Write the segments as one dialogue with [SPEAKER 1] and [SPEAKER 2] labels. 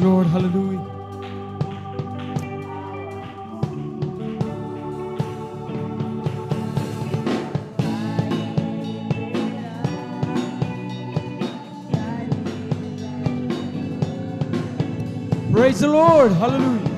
[SPEAKER 1] Lord. Hallelujah. Praise the Lord. Hallelujah.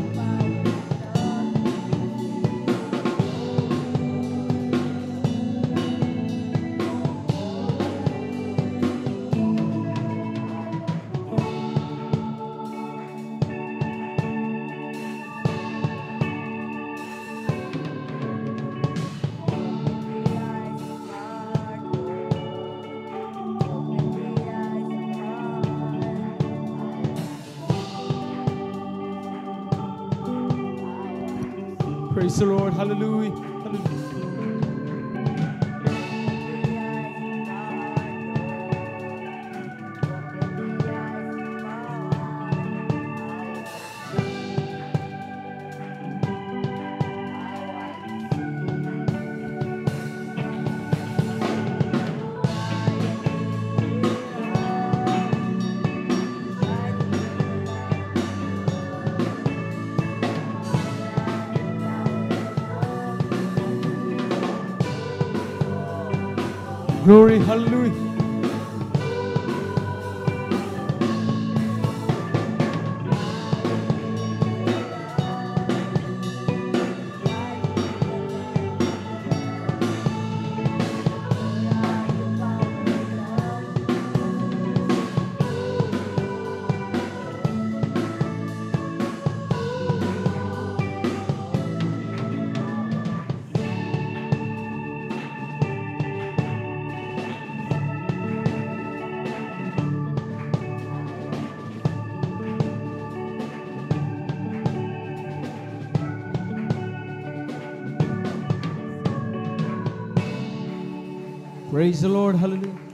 [SPEAKER 1] Praise the Lord. Hallelujah. Hallelujah. Glory. Hallelujah. Praise the Lord. Hallelujah.